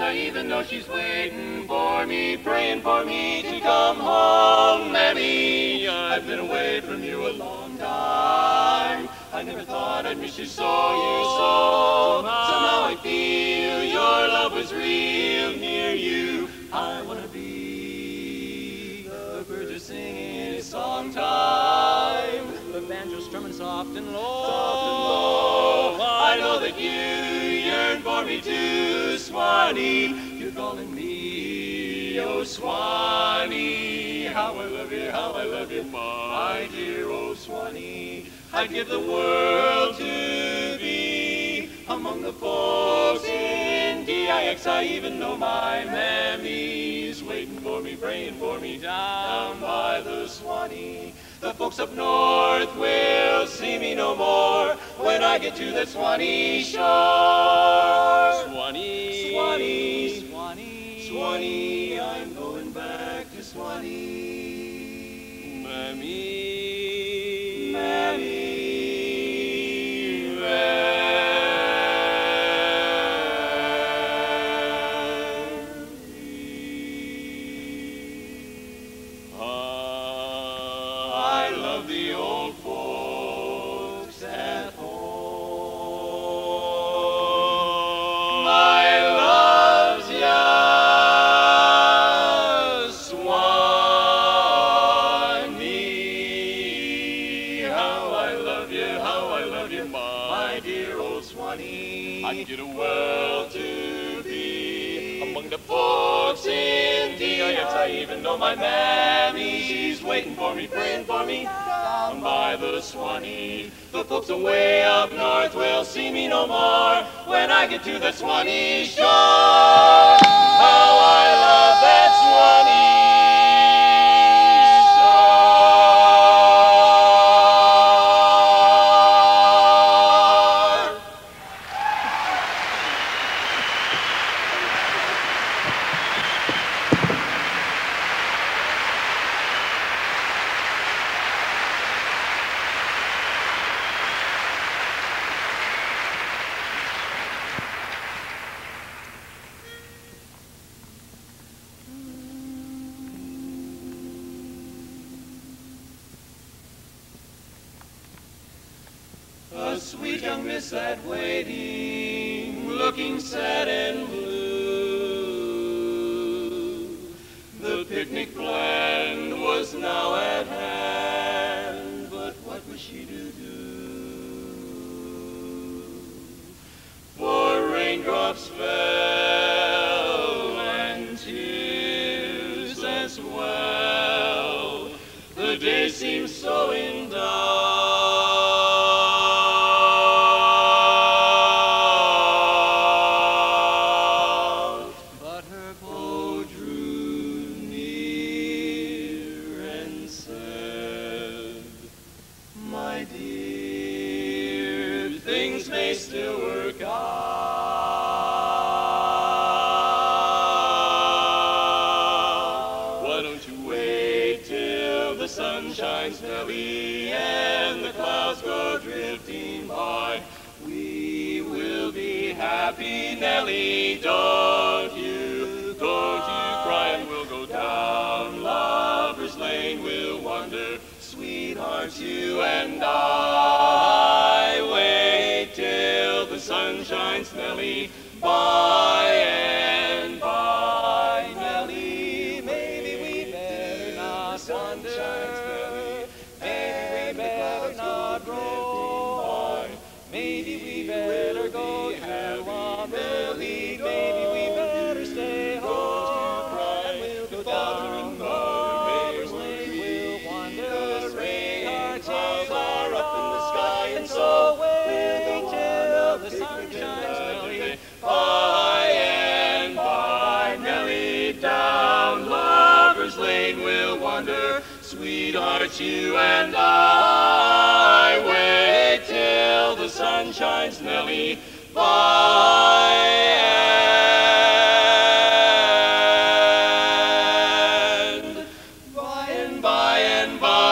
I even know she's waiting for me, praying for me to come home, Mammy. I've been away from you a long time. I never thought I'd miss you so, you so. Somehow I feel your love was real near you. I wanna be the birds are singing a song time. The banjo strumming soft and low. Soft and low. I know that you me too, Swanee. You're calling me, oh Swanee. How I love you, how I love you, my dear oh Swanee. I'd give the world to be among the folks DIX. I even know my mammy's waiting for me, praying for me down by the Swanee. The folks up north will see me no more when I get to the Swanee shore. The old folks at home. I love ya, Swanee. How I love you, how I love you, my dear old Swanee. I'd get a world to be among the folks in DIX. I even know my mammy. She's waiting for me, praying for me down by the Swanee. The folks away up north will see me no more when I get to the Swanee shore. How I Young miss sat waiting, looking sad and blue. The picnic planned was now at hand, but what was she to do? For raindrops fell and tears as well. The day seemed so in doubt. Still work out. Why don't you wait till the sun shines, Nellie, and the clouds go drifting by? We will be happy, Nellie, don't you, don't you cry, and we'll go down Lover's Lane, we'll wander, sweethearts, you and I. Nellie, by Sweetheart, you and I wait till the sun shines Nellie by and by and by and by.